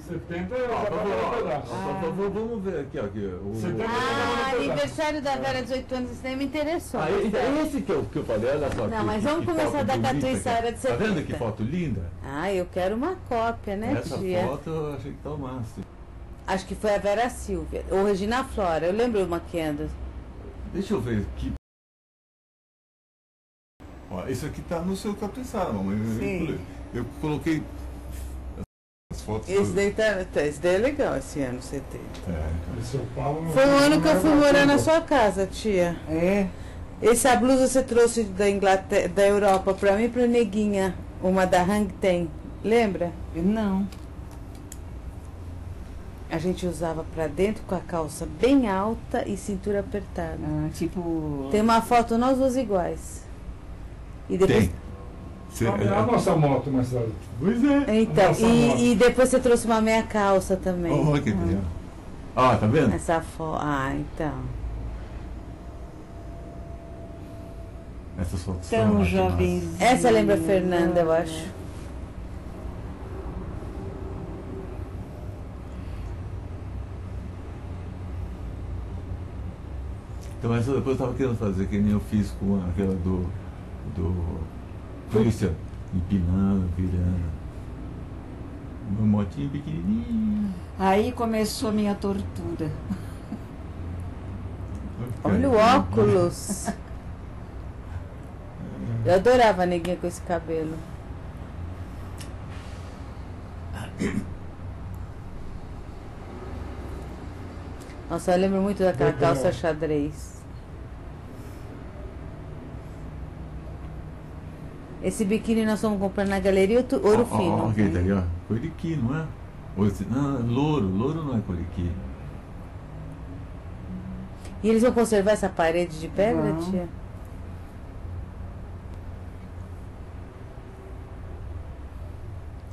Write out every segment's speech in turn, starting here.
70 Ah, já vamos, ver aqui, ó, aqui, o- Setenta- Ah, aniversário da Vera, 18 anos, isso nem me interessou. Ah, esse, esse que eu, que eu falei, olha só. Não, que- mas que- vamos que começar da bonita Catuiça, que é. era de Tá vendo 70. que foto linda? Ah, eu quero uma cópia, né, Essa tia? foto eu achei que tá o máximo. Acho que foi a Vera Silvia. Ou Regina Flora, eu lembro uma que anda. Deixa eu ver aqui. Ó, esse aqui tá no seu capriçado, mamãe. Eu- Sim. Eu, eu coloquei fotos. Esse daí, tá, tá- esse daí é legal, esse ano 70. É. São Paulo Foi o ano que eu fui morar na sua casa, tia. É. Essa blusa você trouxe da Inglaterra, da Europa pra mim e pra Neguinha. Uma da Hang Ten. Lembra? Não. A gente usava pra dentro com a calça bem alta e cintura apertada. Ah, tipo. Tem uma foto nós duas iguais. E depois, Tem. Cê- É a nossa moto, Marcelo. Pois é. Então, e, e depois você trouxe uma meia calça também. Olha que legal. Ah, tá vendo? Essa foto. Ah, então. Essas fotos Tão jovens. Essa lembra a Fernanda, eu acho. Então essa depois eu tava querendo fazer, que nem eu fiz com aquela do. do. Christian, empinando, virando. Uma motinha pequenininha. Aí começou a minha tortura. Olha o óculos. Eu adorava a neguinha com esse cabelo. Nossa, eu lembro muito daquela calça xadrez. Esse biquíni nós fomos comprar na galeria Ouro ó, Fino. ó, aquele tá ali, ó. Coriqui, não é? Ou esse- não, louro. Louro não é coriqui. E eles vão conservar essa parede de pedra, Vão. tia?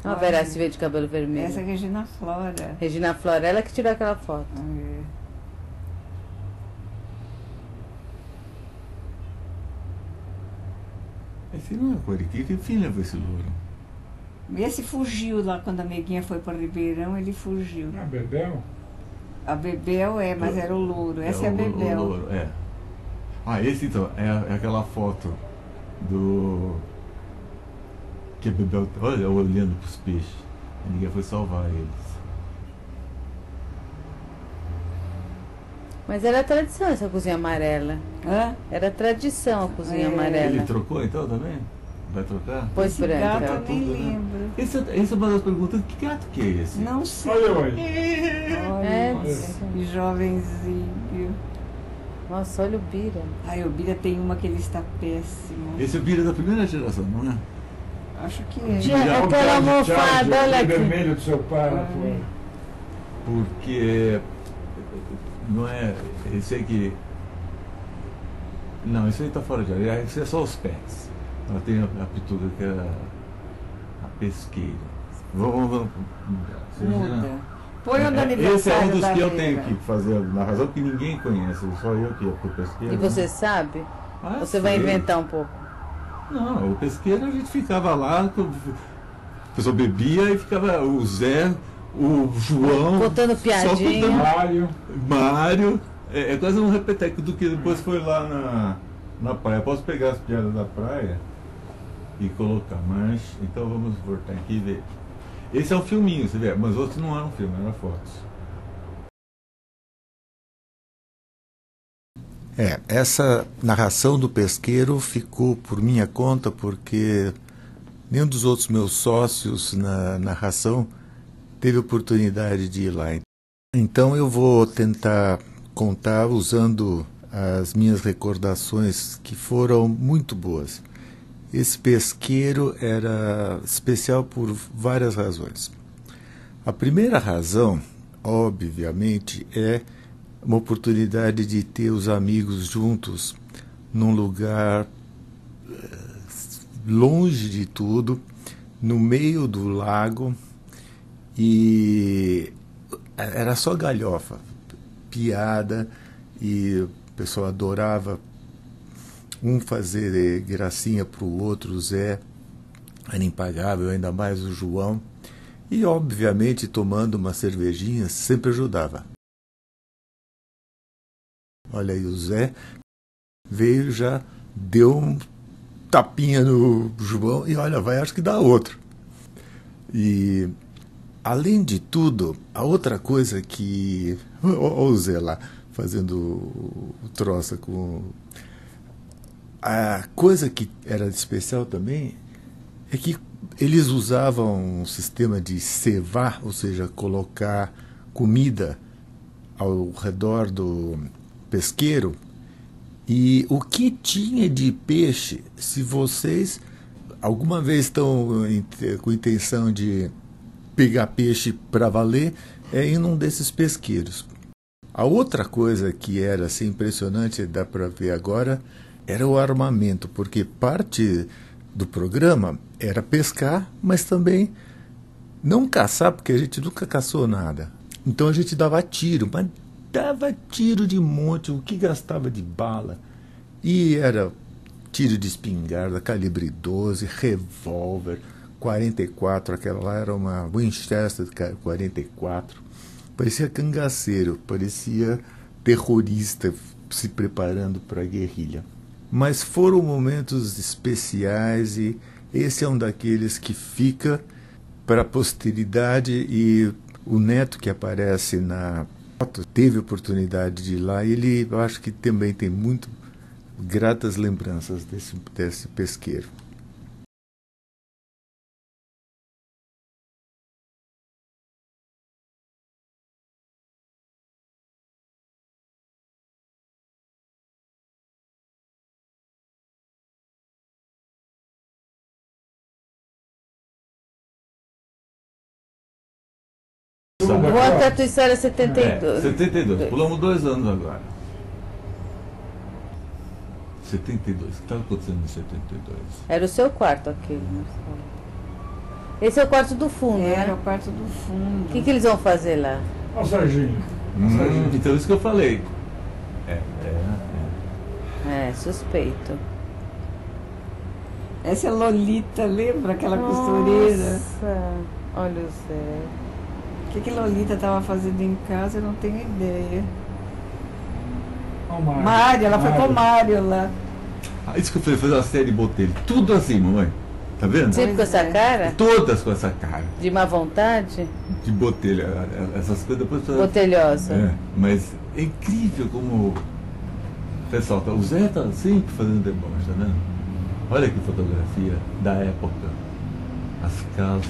Olha a Vera. Silvia de cabelo vermelho. Essa é Regina Flora. Regina Flora, ela que tirou aquela foto. É. Esse não é coriqui. Que fim levou esse louro? Esse fugiu lá quando a neguinha foi para Ribeirão, ele fugiu. Ah, Bebel? A Bebel é, mas era o louro. Essa é, a o- o Bebel. louro, é. Ah, esse então, é, é aquela foto do. Que a Bebel. Olha, olhando pros peixes. E ninguém foi salvar eles. Mas era tradição essa cozinha amarela. Hã? Era tradição a cozinha É. amarela. Ele trocou então também? Vai trocar? Pois Esse branca. gato eu Tudo, nem né? lembro. Esse, é- essa é uma das perguntas: que gato que é esse? Não sei. Olha. Olha, É. que jovenzinho. Nossa, olha o Bira. Ai, o Bira tem uma que ele está péssimo. Esse é o Bira da primeira geração, não é? Acho que é. Já o aquela almofada, olha aqui. vermelho do seu pai. Porque. Não é. Esse aí que. Não, isso aí tá fora de área. Esse é só os pés. Ela tem a, a que é a, a pesqueira. Vamos. vamos, Muda. Põe o do É, aniversário Esse é um dos que eu tenho que fazer na razão que ninguém conhece, só eu que é pro pesqueiro. E você sabe? Ah, Você vai inventar um pouco. Não, o pesqueiro a gente ficava lá, a pessoa bebia e ficava o Zé, o João. Contando só piadinha. contando Mário. Mário. É, é quase um repeteco do que depois foi lá na, na praia. Posso pegar as piadas da praia e colocar, mas. Então vamos voltar aqui e ver. Esse é um filminho, você vê, mas outros não eram filme, eram fotos. É, essa narração do pesqueiro ficou por minha conta porque nenhum dos outros meus sócios na narração teve oportunidade de ir lá. Então eu vou tentar contar usando as minhas recordações que foram muito boas. Esse pesqueiro era especial por várias razões. A primeira razão, obviamente, é uma oportunidade de ter os amigos juntos num lugar eh, longe de tudo, no meio do lago, e era só galhofa, piada, e o pessoal adorava um fazer gracinha para o outro, o Zé era impagável, ainda mais o João. E, obviamente, tomando uma cervejinha sempre ajudava. Olha aí, o Zé veio já, deu um tapinha no João e olha, vai, acho que dá outro. E, além de tudo, a outra coisa que. Olha o Zé lá, fazendo troça com. A coisa que era especial também é que eles usavam um sistema de cevar, ou seja, colocar comida ao redor do pesqueiro. E o que tinha de peixe, se vocês alguma vez estão com intenção de pegar peixe para valer, é em um desses pesqueiros. A outra coisa que era assim, impressionante, dá para ver agora, era o armamento, porque parte do programa era pescar, mas também não caçar, porque a gente nunca caçou nada. Então a gente dava tiro, mas dava tiro de monte, o que gastava de bala. E era tiro de espingarda, calibre 12, revólver, 44, aquela lá era uma Winchester 44. Parecia cangaceiro, parecia terrorista se preparando para a guerrilha. Mas foram momentos especiais e esse é um daqueles que fica para a posteridade e o neto que aparece na foto teve oportunidade de ir lá e ele acho que também tem muito gratas lembranças desse, desse pesqueiro. Rua Tatuiçara 72. É, 72. Pulamos dois anos agora. 72. O que estava acontecendo em 72? Era o seu quarto aquele. Esse é o quarto do fundo, Era né? o quarto do fundo. O que, que eles vão fazer lá? O Serginho. Hum, Serginho. então isso que eu falei. É, é, é. É, suspeito. Essa é Lolita, lembra aquela costureira? Nossa, olha o Zé. O que, que Lolita estava fazendo em casa, eu não tenho ideia. Mário. Mário, ela foi com o Mário lá. Ah, isso que eu falei, fazer uma série de botelho. Tudo assim, mamãe. Tá vendo? Sempre com essa é. cara? Todas com essa cara De má vontade? de botelho. Essas coisas depois Botelhosa. É, mas é incrível como o pessoal tá. O Zé tá sempre fazendo deboche, tá vendo? Olha que fotografia da época. As calças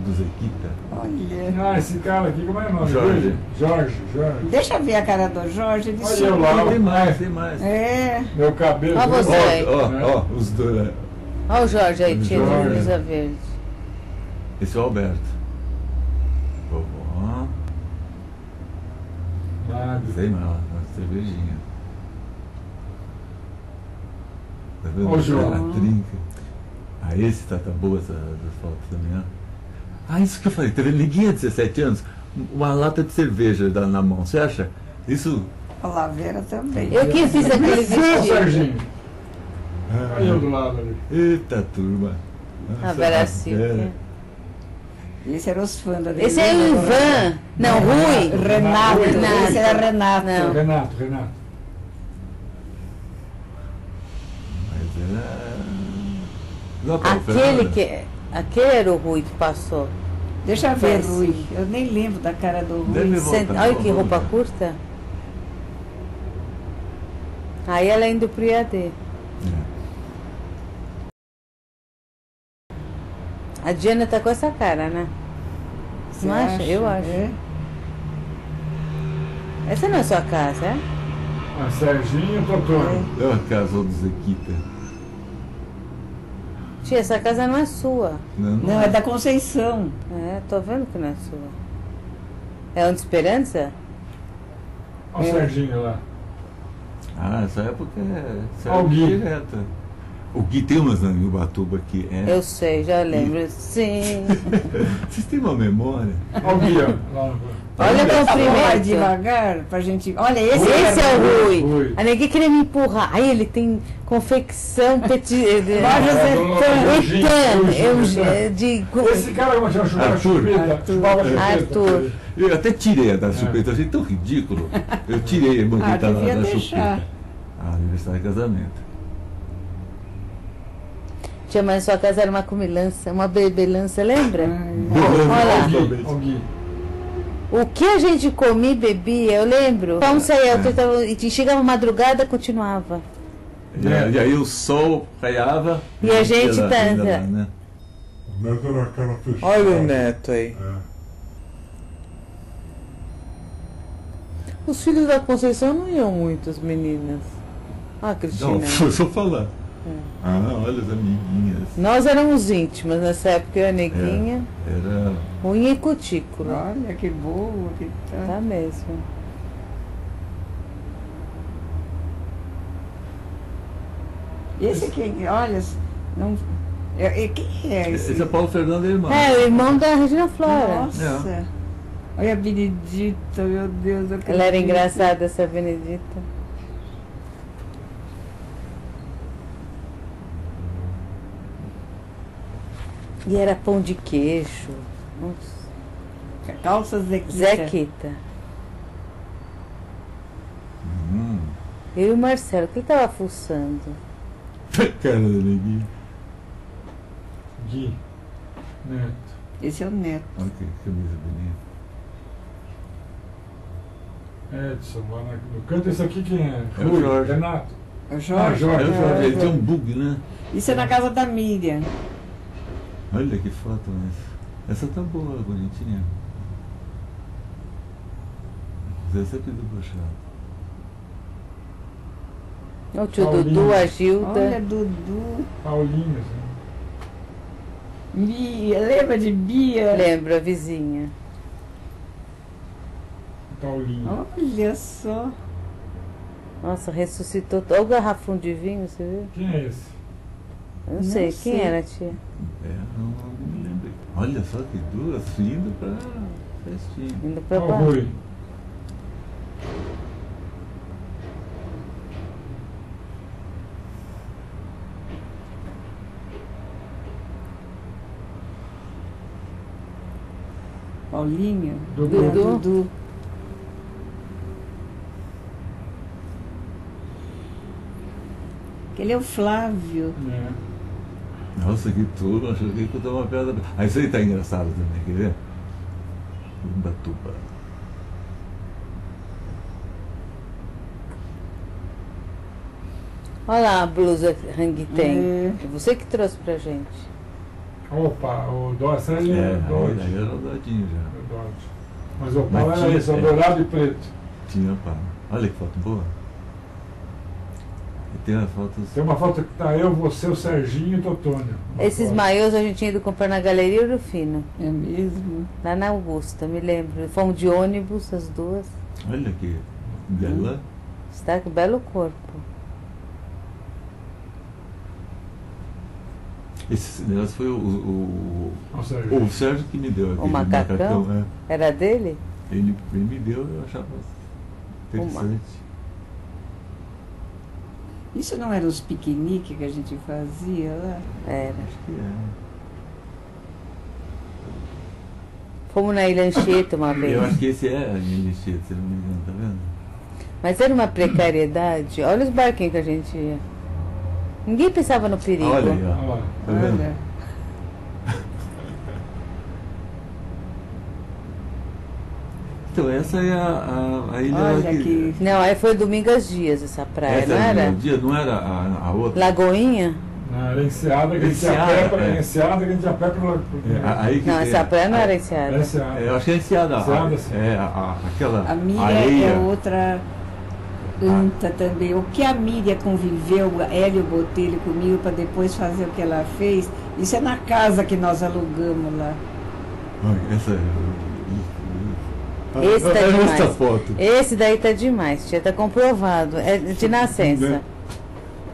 do Zequita. Olha. Ah, esse cara aqui, como é o nome Jorge. dele? Jorge, Jorge. Deixa eu ver a cara do Jorge. Ele Olha eu lá. Tem mais, tem mais. É. Meu cabelo. Olha você aí. Ó, né? ó, ó, os dois. né? Olha o Jorge aí, tira a Jorge. camisa verde. Esse é o Alberto. Vovó. Magro. Sei mal, uma cervejinha. Tá vendo? Ô, João. A trinca. Ah, esse tá, tá boa essa, essa foto também, ó. Ah, isso que eu falei? Ninguém é 17 anos, uma lata de cerveja na mão, você acha? Isso. A Lavera também. Eu que fiz aquele vestido. Serginho. Olha eu do lado ali. Eita turma. A Nossa, Vera Vera. Silva. Esse era os fãs da Esse é o Ivan. Não, Rui. Renato. Renato. Esse era Renato. Não. Renato, Renato. Mas era. Aquele que. Aquele era o Rui que passou. Deixa eu ver. Rui. Eu nem lembro da cara do Rui. Senta- Olha que roupa ver. curta. Aí ela indo pro IAD. É. A Diana tá com essa cara, né? Você Não acha? Eu acho. É. Essa não é sua casa, é? Ah, Serginho e Totônio. É a casa do Zequita. Tia, essa casa não é sua. Não, não. Não, é da Conceição. É, tô vendo que não é sua. É onde Esperança? Olha o Serginho lá. Ah, essa época é. Ó, o Gui. direta. O Gui tem umas em Ubatuba que é. Eu sei, já lembro. Sim. Vocês têm uma memória? Olha o. Lá no- Olha o comprimento. devagar pra gente. Olha, esse, Esse é o Rui. Rui. A neguinha queria me empurrar. Aí ele tem confecção petit. Loja É, de. Esse cara chupava Arthur. chupeta. Arthur. Chupeta. Arthur. Eu até tirei a da chupeta, eu achei tão ridículo. Eu tirei a banqueta Ah, da deixar. chupeta. A aniversário de casamento. Tinha mais sua casa era uma comilança, uma bebelança, lembra? Olha Olha lá. O que a gente comia e bebia, eu lembro. Vamos sair, eu tentava, e chegava madrugada, continuava. E, aí- e aí o sol raiava. E a gente ela tá- ainda tá- lá, né? O neto era aquela fechada. Olha o neto aí. É. Os filhos da Conceição não iam muito, as meninas. Ah, Cristina. Não, foi só falar. Ah, olha as amiguinhas. Nós éramos íntimas nessa época, eu e a neguinha, Era. unha e cutícula. Olha que boa que tá. Tá mesmo. Esse aqui, olha, não. É, é- quem é esse? Esse é Paulo Fernando e irmão. É, o irmão da Regina Flora. Nossa. Olha a Benedita, meu Deus. eu Ela era engraçada, essa Benedita. E era pão de queijo. Nossa. Calça Zequita. Zequita. Hum. Eu e o Marcelo, o que ele tava fuçando? Cara da neguinha. Gui. Neto. Esse é o neto. Olha que camisa bonita. Edson, lá no canto. Esse aqui quem é? É o Jorge. Renato. É o Jorge. Ah, Jorge. É o Jorge, ele é. tem um bug, né? Isso é na casa da Miriam. Olha que foto essa. Essa tá boa, bonitinha. Zé sempre debochado. O tio Paulinho. Dudu, a Gilda. Olha, Dudu. Paulinho. assim. Bia, lembra de Bia? Lembra, a vizinha. Paulinho. Olha só. Nossa, ressuscitou. Olha o garrafão de vinho, você viu? Quem é esse? Eu não Não sei, sei. quem era, tia? É, não, não me lembro. Olha só que duas indo pra festinha. Indo pra. Rui. Paulinho. Dudu. É, Dudu. Ele é o Flávio. É. Nossa, que tudo, achei que contar uma piada. Ah, isso aí tá engraçado também, quer ver? Umbatuba. Olha lá a blusa Hang tem. É. É você que trouxe pra gente. Opa, o. Essa aí É, é aí, Dodge. aí era o dadinho já. É Dodge. Mas o pau era tinha- esse, o é. dourado e preto. Tinha, pá. Olha que foto boa. Tem as fotos. Tem uma foto que tá eu, você, o Serginho e o Totônio. Uma Esses foto. maiôs a gente tinha ido comprar na Galeria Urufino, É mesmo? lá na Augusta, me lembro. Fomos de ônibus, as duas. Olha que bela. Está com belo corpo. Esse negócio foi o, o, o, Serginho. o Sérgio que me deu aquele macacão? é. Era dele? Ele, ele me deu, eu achava interessante. Isso não eram os piqueniques que a gente fazia lá? Era. Acho que é. Fomos na Ilha Anchieta uma vez. Eu acho que esse é a minha lixeira, se não me engano, tá vendo? Mas era uma precariedade. Olha os barquinhos que a gente ia. Ninguém pensava no perigo. Olha aí, ó. Olha. Tá vendo? Olha. Então, essa é a, a, a ilha Olha que. Não, aí foi Domingas Dias essa praia, essa não é era? o dia, não era a, a outra? Lagoinha? Na era enseada, que a gente ia pé é. enseada, que a gente ia pé. É, a- aí que- Não, essa é, praia não era enseada. É, eu acho que é enseada. a- Enseada, sim. É, a, a- aquela A areia. é outra anta também. O que a Miriam conviveu, a Hélio Botelho comigo, para depois fazer o que ela fez, isso é na casa que nós alugamos lá. Essa é. Esse tá Olha demais. essa foto. Esse daí tá demais, tia, tá comprovado. É de nascença. Né?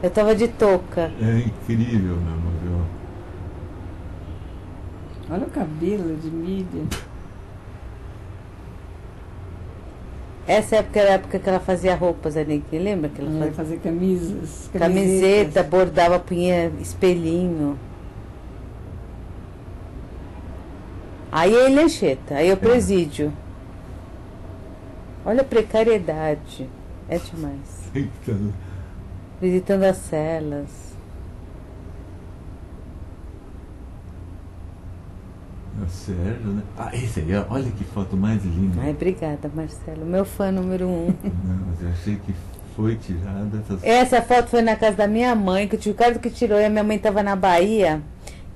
Eu tava de touca. É incrível mesmo, viu? Olha o cabelo de mídia. Essa época era a época que ela fazia roupas, a Neguinha. Lembra que ela Ela vai fazia? fazer camisas. Camiseta, camisetas. bordava, punha espelhinho. Aí é Ilhancheta, aí é o presídio. Olha a precariedade. É demais. Visitando as celas. Sérgio, né? Ah, esse aí, olha que foto mais linda. Ai, obrigada, Marcelo. Meu fã número um. Não, mas eu achei que foi tirada essas Essa foto foi na casa da minha mãe, que o tio Carlos que tirou, e a minha mãe estava na Bahia.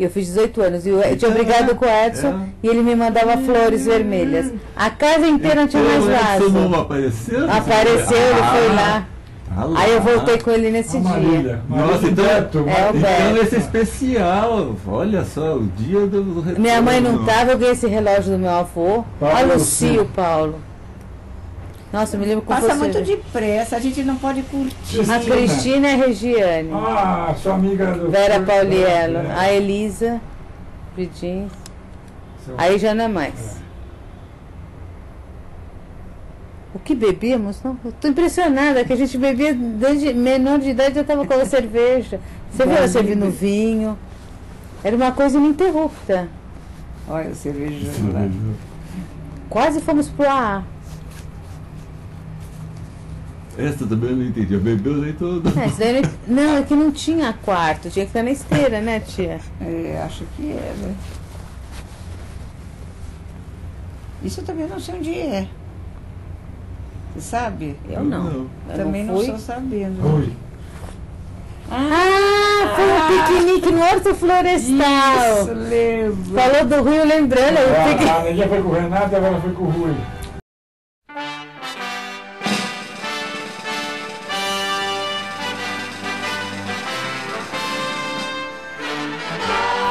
Eu fiz 18 anos. E eu, tinha Então, brigado é, com o Edson é. e ele me mandava flores vermelhas. A casa inteira não tinha mais Então, Edson vaso. não apareceu? Apareceu, ele foi lá. Ah, lá. Aí eu voltei com ele nesse A dia. Marília. Nossa, Marília então, Beto. É, o então esse especial. Olha só, o dia do retorno. Minha mãe não tava, eu ganhei esse relógio do meu avô. Paulo a Lucio. Lucio, Paulo. Nossa, eu me lembro como Passa você. muito depressa, a gente não pode curtir. A Cristina e a Regiane. Ah, sua amiga do. Vera Pauliello. É. A Elisa. Bridins. Seu- Aí já não é mais. O que bebíamos? Não, eu tô impressionada que a gente bebia desde menor de idade já estava com a cerveja. Você viu ela servindo vinho? Era uma coisa ininterrupta. Olha o cervejão lá. Quase fomos pro AA. Essa também eu não entendi. Eu bebeu o leite todo. É, não, não, é que não tinha quarto, tinha que estar na esteira, né, tia? É, acho que é, né? Isso eu também não sei onde é. Você sabe? Eu não. Não. Eu também não, fui. estou sabendo. Rui. Ah, foi um piquenique no Horto Florestal. Isso, lembro. Falou do Rio lembrando. eu fiquei- A, Neguinha foi com o Renato, agora foi com o Rui.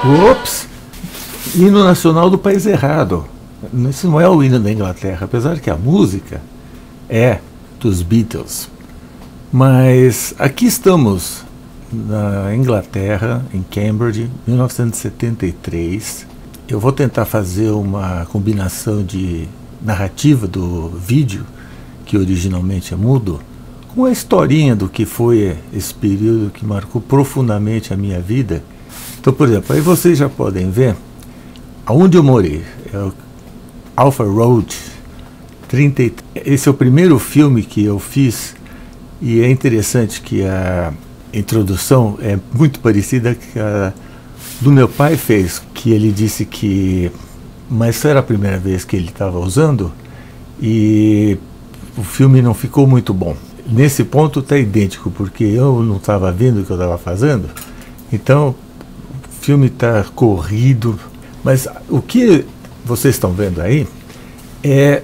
Ops! Hino nacional do país errado. Isso não é o hino da Inglaterra, apesar que a música é dos Beatles. Mas aqui estamos na Inglaterra, em Cambridge, 1973. Eu vou tentar fazer uma combinação de narrativa do vídeo, que originalmente é mudo, com a historinha do que foi esse período que marcou profundamente a minha vida. Então, por exemplo, aí vocês já podem ver aonde eu morei. É o Alpha Road 30. Esse é o primeiro filme que eu fiz e é interessante que a introdução é muito parecida com a do meu pai fez, que ele disse que mas era a primeira vez que ele estava usando e o filme não ficou muito bom. Nesse ponto está idêntico, porque eu não estava vendo o que eu estava fazendo, então filme está corrido, mas o que vocês estão vendo aí é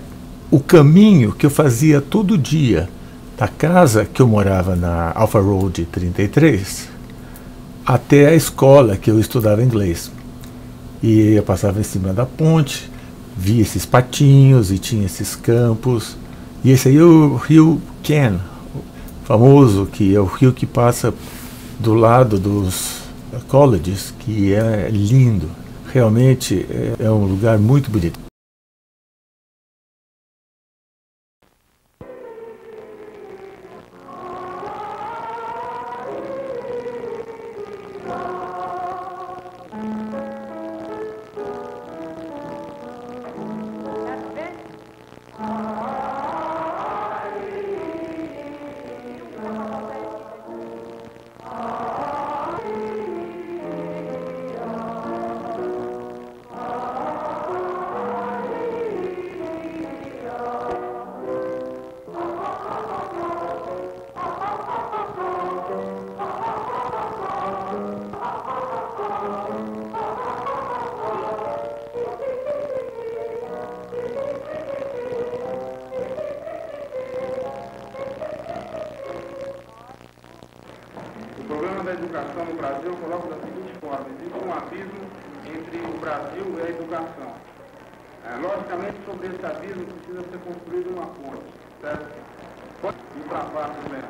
o caminho que eu fazia todo dia da casa que eu morava na Alpha Road 33 até a escola que eu estudava inglês. E eu passava em cima da ponte, via esses patinhos e tinha esses campos. E esse aí é o rio Ken, famoso, que é o rio que passa do lado dos colleges, que é lindo. Realmente é, é um lugar muito bonito. Educação no Brasil eu coloco da seguinte forma: existe um abismo entre o Brasil e a educação. É, logicamente, sobre esse abismo precisa ser construída uma ponte, certo? Pode baixo mesmo.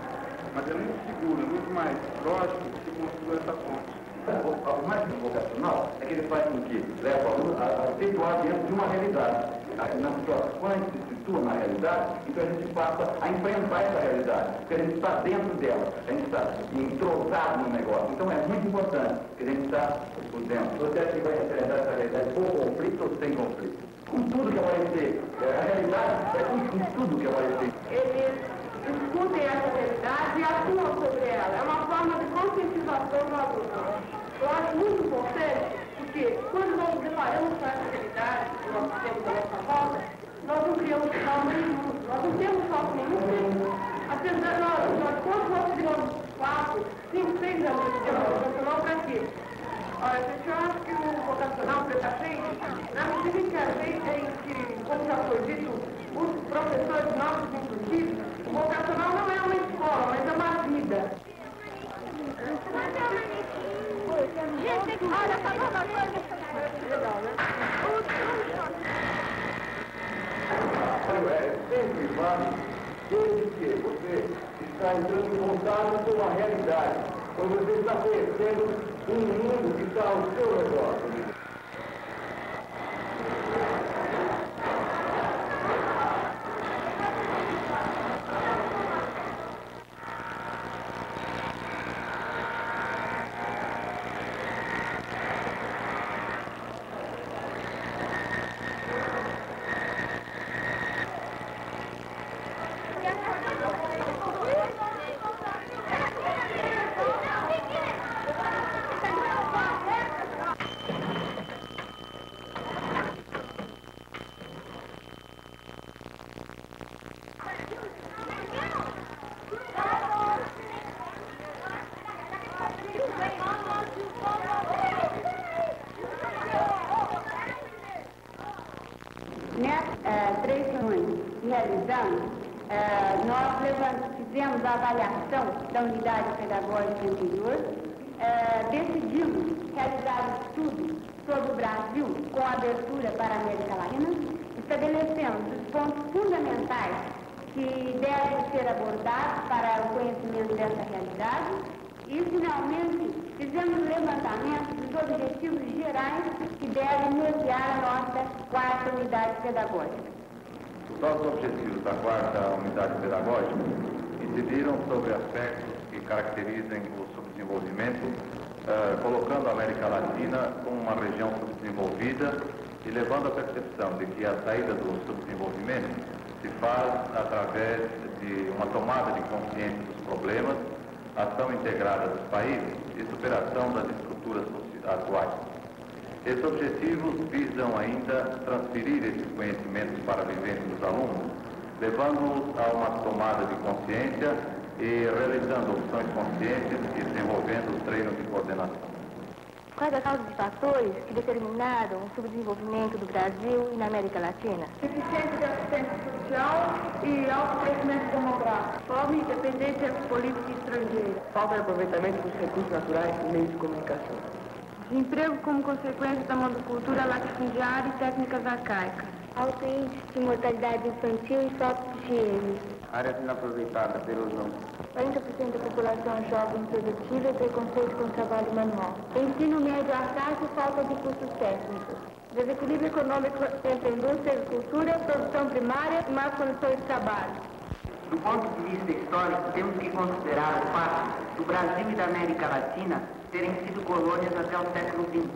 mas é muito seguro, é muito mais lógico que construir essa ponte. O mais vocacional é que ele faz com que leva o aluno a, a situar dentro de uma realidade. Na situação, quando a gente se situa na realidade, então a gente passa a enfrentar essa realidade, porque a gente está dentro dela, a gente está entrosado no negócio. Então é muito importante que a gente está por dentro. Você acha que vai enfrentar essa realidade com conflito ou sem conflito? Com tudo que aparecer. A realidade é com, tudo que aparecer. Eles discutem essa realidade e atuam sobre ela. É uma forma de conscientização do aluno. Eu acho muito importante, porque quando nós deparamos com essa realidade que nós temos nós não criamos salto nenhum, nós não temos salto nenhum. Apesar de nós, nós quando nós criamos quatro, cinco, seis anos de sistema vocacional, para quê? Olha, gente, eu acho que o vocacional para frente, na medida em que a gente, em que, como já foi dito, os professores nossos, inclusive, o vocacional não é uma escola, mas é uma vida. Gente, olha, falou uma coisa legal, né? É sempre válido desde que você está entrando em contato com a realidade, quando você está conhecendo um mundo que está ao seu redor. Nessas eh, três reuniões que realizamos, eh, nós levant- fizemos a avaliação da unidade pedagógica anterior, eh, decidimos realizar um estudo sobre o Brasil com abertura para a América Latina, estabelecemos os pontos fundamentais que devem ser abordados para o conhecimento dessa realidade e, finalmente, fizemos um levantamento dos objetivos gerais que devem nortear a nossa quarta unidade pedagógica. Os nossos objetivos da quarta unidade pedagógica incidiram sobre aspectos que caracterizem o subdesenvolvimento, eh, colocando a América Latina como uma região subdesenvolvida e levando à percepção de que a saída do subdesenvolvimento se faz através de uma tomada de consciência dos problemas, ação integrada dos países e superação das estruturas atuais. Esses objetivos visam ainda transferir esses conhecimentos para a vivência dos alunos, levando-os a uma tomada de consciência e realizando opções conscientes e desenvolvendo os treinos de coordenação. Quais as causas e fatores que determinaram o subdesenvolvimento do Brasil e na América Latina? Deficiência de assistência social e alto crescimento demográfico. Fome e dependência política estrangeira. Falta de aproveitamento dos recursos naturais e meios de comunicação. Desemprego como consequência da monocultura latifundiária e técnicas arcaicas. Alto índice de mortalidade infantil e falta de higiene. Áreas inaproveitadas pela erosão. 40% da população jovem produtiva e preconceito com o trabalho manual. Ensino médio atraso e falta de cursos técnicos. Desequilíbrio econômico entre indústria, agricultura, produção primária e más condições de trabalho. Do ponto de vista histórico, temos que considerar o fato do Brasil e da América Latina terem sido colônias até o século XX.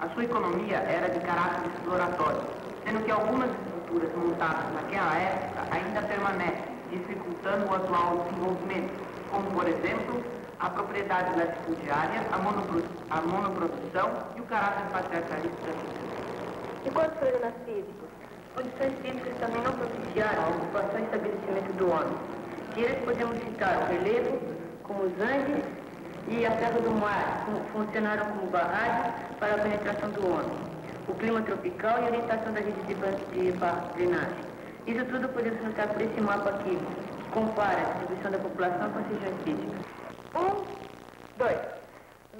A sua economia era de caráter exploratório, sendo que algumas estruturas montadas naquela época ainda permanecem, dificultando o atual desenvolvimento, como, por exemplo, a propriedade latifundiária, a, monopro- a monoprodução e o caráter patriarcalista da sociedade. E quantos problemas? Condições físicas também não propiciaram a ocupação e estabelecimento do homem. De eles podemos citar o relevo, como os Andes, e a Serra do Mar, como funcionaram como barragens para a penetração do homem. O clima tropical e orientação da rede de, drenagem. Isso tudo podemos notar por esse mapa aqui, que compara a distribuição da população com as regiões físicas. Um, dois.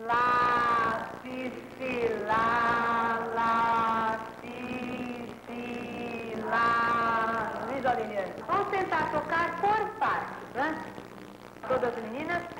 Lá, si, si, lá, lá, si, si, lá. Luiz. Vamos tentar tocar por partes, né? Todas das meninas.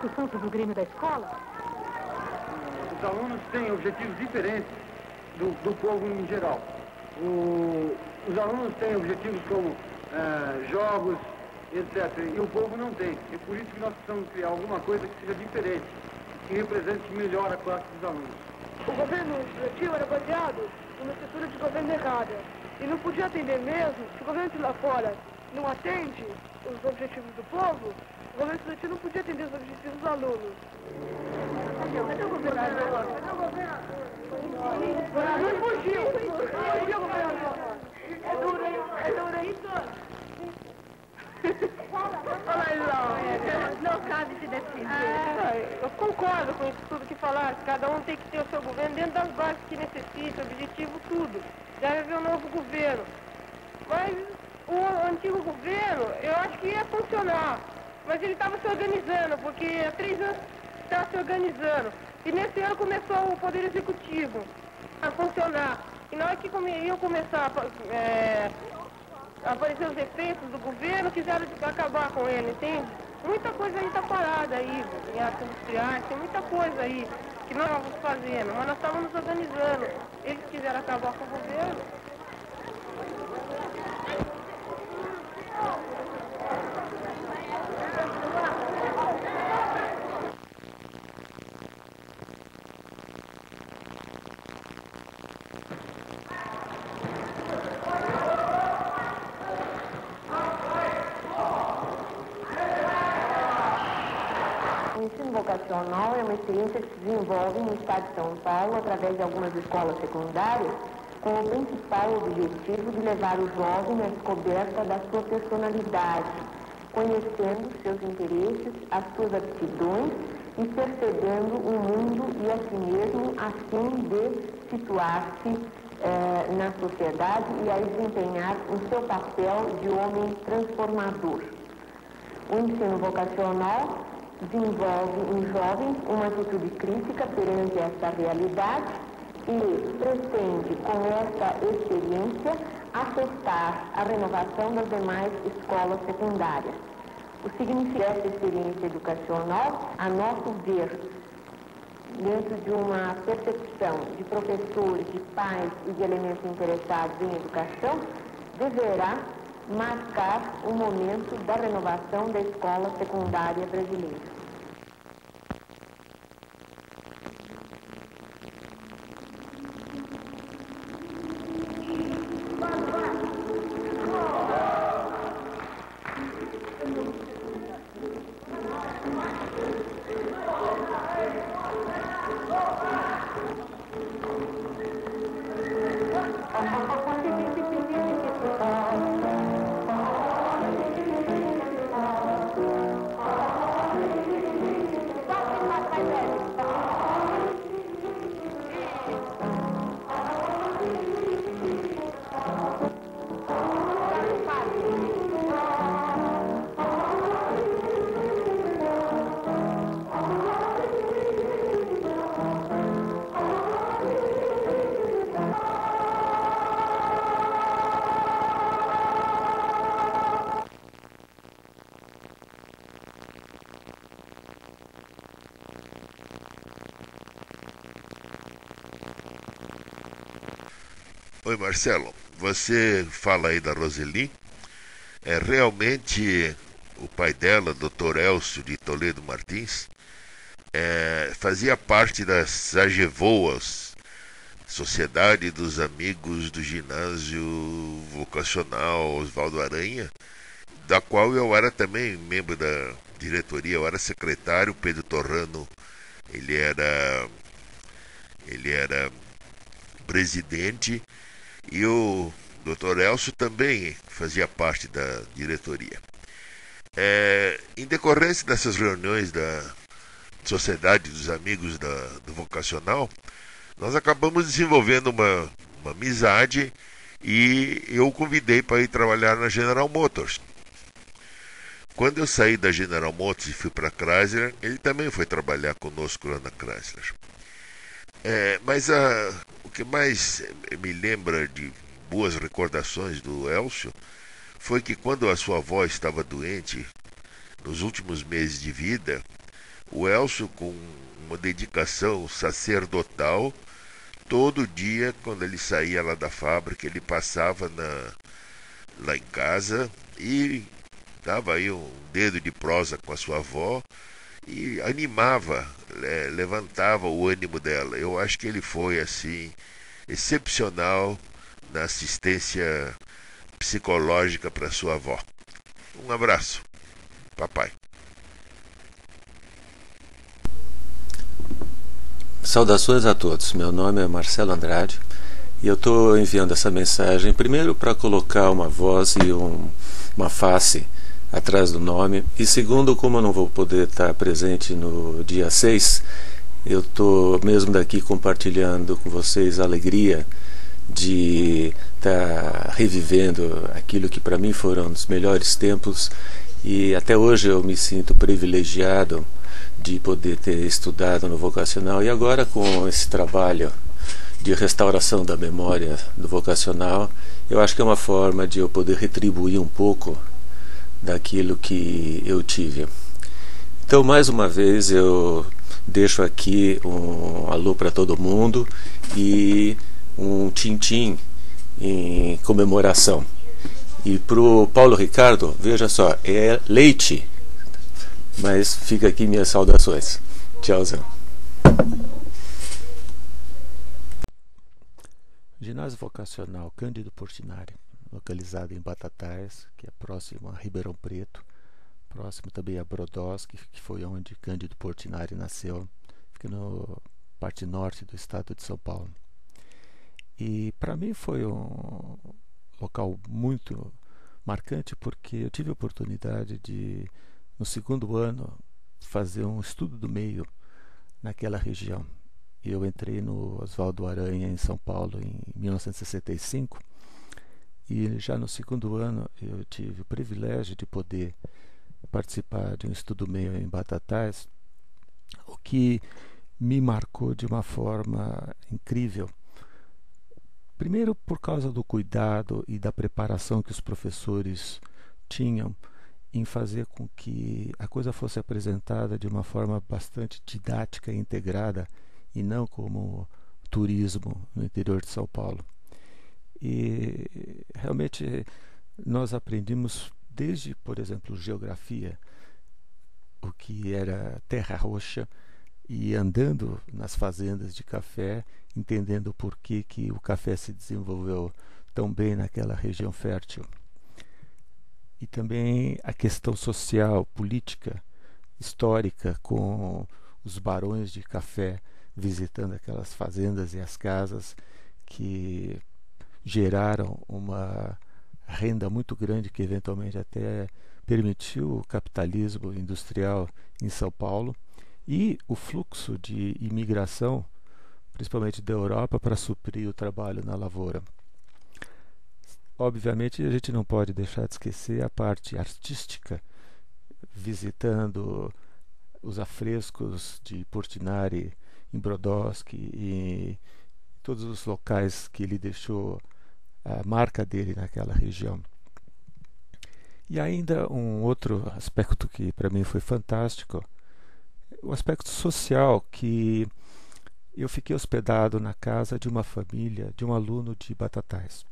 Discussão sobre o Grêmio da escola? Os alunos têm objetivos diferentes do, do povo em geral. O- os alunos têm objetivos como eh, jogos, etc. E o povo não tem. É por isso que nós precisamos criar alguma coisa que seja diferente, que represente melhor a classe dos alunos. O governo estudantil era baseado numa estrutura de governo errada. E não podia atender mesmo, se o governo de lá fora não atende os objetivos do povo, o governo estudantil não podia atender os objetivos dos alunos. Cadê o governador? Cadê o governador? O governador fugiu! Fugiu o governador! É duro, hein? É duro, hein? Olha aí. Não cabe se defender. Ah, eu concordo com isso tudo que falaram. Cada um tem que ter o seu governo dentro das bases que necessita, objetivo, tudo. Deve haver um novo governo. Mas o antigo governo, eu acho que ia funcionar. Mas ele estava se organizando, porque há três anos estava se organizando. E nesse ano começou o Poder Executivo a funcionar. E na hora que iam começar a, é, aparecer os efeitos do governo, quiseram acabar com ele, entende? Muita coisa aí está parada aí, em artes industriais, tem muita coisa aí que nós estávamos fazendo, mas nós estávamos nos organizando. Eles quiseram acabar com o governo. Vocacional é uma experiência que se desenvolve no estado de São Paulo através de algumas escolas secundárias com o principal objetivo de levar o jovem à descoberta da sua personalidade, conhecendo seus interesses, as suas aptidões e percebendo o mundo e a si mesmo a fim de situar-se eh, na sociedade e a desempenhar o seu papel de homem transformador. O ensino vocacional desenvolve em jovens uma atitude crítica perante esta realidade e pretende, com esta experiência, afetar a renovação das demais escolas secundárias. O significado desta experiência educacional, a nosso ver, dentro de uma percepção de professores, de pais e de elementos interessados em educação, deverá marcar o momento da renovação da escola secundária brasileira. Oi, Marcelo. Você fala aí da Roseli. É realmente o pai dela, Dr. Elcio de Toledo Martins, é, fazia parte das AGVOAS, Sociedade dos Amigos do Ginásio Vocacional Oswaldo Aranha, da qual eu era também membro da diretoria, eu era secretário, Pedro Torrano, ele era ele era presidente e o Dr. Elcio também fazia parte da diretoria. É, em decorrência dessas reuniões da Sociedade dos Amigos da, do Vocacional, nós acabamos desenvolvendo uma, uma amizade e eu o convidei para ir trabalhar na General Motors. Quando eu saí da General Motors e fui para a Chrysler, ele também foi trabalhar conosco lá na Chrysler. É, mas a, o que mais me lembra de boas recordações do Elcio foi que quando a sua avó estava doente, nos últimos meses de vida, o Elcio, com uma dedicação sacerdotal, todo dia, quando ele saía lá da fábrica, ele passava na, lá em casa e dava aí um dedo de prosa com a sua avó e animava, é, levantava o ânimo dela. Eu acho que ele foi assim excepcional na assistência psicológica para sua avó. Um abraço, papai. Saudações a todos. Meu nome é Marcelo Andrade e eu estou enviando essa mensagem primeiro para colocar uma voz e um, uma face atrás do nome. E segundo, como eu não vou poder estar presente no dia 6, eu estou mesmo daqui compartilhando com vocês a alegria de estar revivendo aquilo que para mim foram os melhores tempos. E até hoje eu me sinto privilegiado de poder ter estudado no vocacional. E agora com esse trabalho de restauração da memória do vocacional, eu acho que é uma forma de eu poder retribuir um pouco daquilo que eu tive. Então, mais uma vez, eu deixo aqui um alô para todo mundo e um tintim em comemoração. E para o Paulo Ricardo, veja só, é leite. Mas fica aqui minhas saudações. Tchauzão. Ginásio Vocacional Cândido Portinari, localizado em Batatais, que é próximo a Ribeirão Preto, próximo também a Brodowski, que foi onde Cândido Portinari nasceu, fica na parte norte do estado de São Paulo. E para mim foi um local muito marcante porque eu tive a oportunidade de, no segundo ano, fazer um estudo do meio naquela região. Eu entrei no Oswaldo Aranha em São Paulo em 1965 e já no segundo ano eu tive o privilégio de poder participar de um estudo meio em Batatais, o que me marcou de uma forma incrível Primeiro, por causa do cuidado e da preparação que os professores tinham em fazer com que a coisa fosse apresentada de uma forma bastante didática e integrada e não como turismo no interior de São Paulo. E realmente nós aprendemos desde, por exemplo, geografia, o que era terra roxa, e andando nas fazendas de café, entendendo por que, que o café se desenvolveu tão bem naquela região fértil. E também a questão social, política, histórica, com os barões de café visitando aquelas fazendas e as casas que geraram uma renda muito grande que eventualmente até permitiu o capitalismo industrial em São Paulo e o fluxo de imigração, principalmente da Europa, para suprir o trabalho na lavoura. Obviamente, a gente não pode deixar de esquecer a parte artística, visitando os afrescos de Portinari em Brodowski e todos os locais que ele deixou a marca dele naquela região. E ainda um outro aspecto que para mim foi fantástico o aspecto social que eu fiquei hospedado na casa de uma família, de um aluno de Batatais.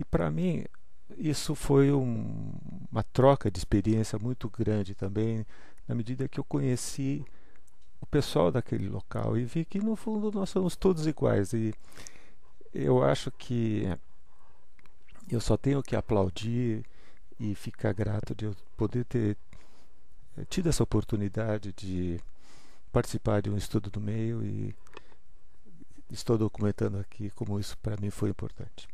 E para mim, isso foi um, uma troca de experiência muito grande também, na medida que eu conheci o pessoal daquele local e vi que no fundo nós somos todos iguais. E eu acho que eu só tenho que aplaudir e ficar grato de eu poder ter eh, tido essa oportunidade de participar de um estudo do meio e estou documentando aqui como isso para mim foi importante.